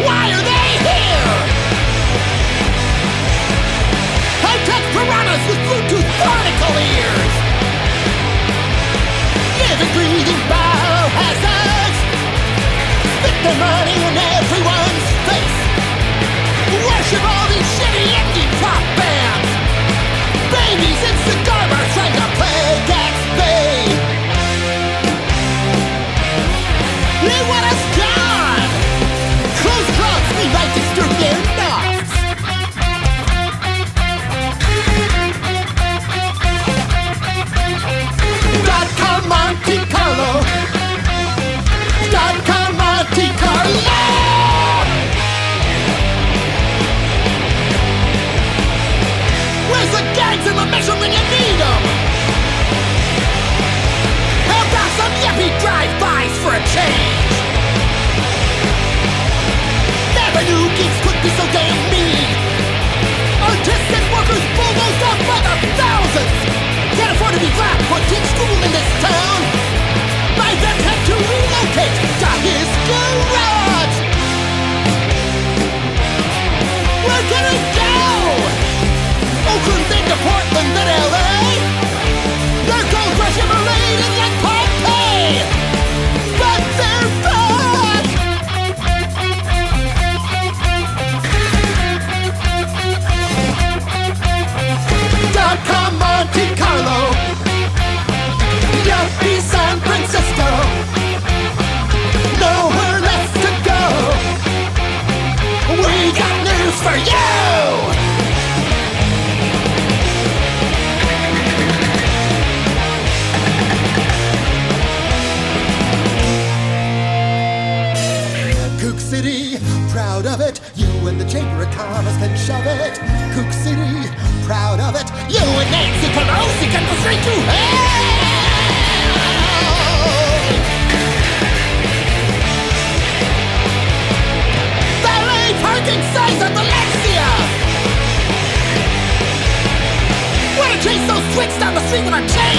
Why are they? kid school in this town. My dad had to relocate, got his garage. proud of it. You and the Chamber of Commerce can shove it. Kook City, proud of it. You and Nancy Pelosi can go straight to hell. Parking size of Valencia! Wanna chase those twits down the street with our chains!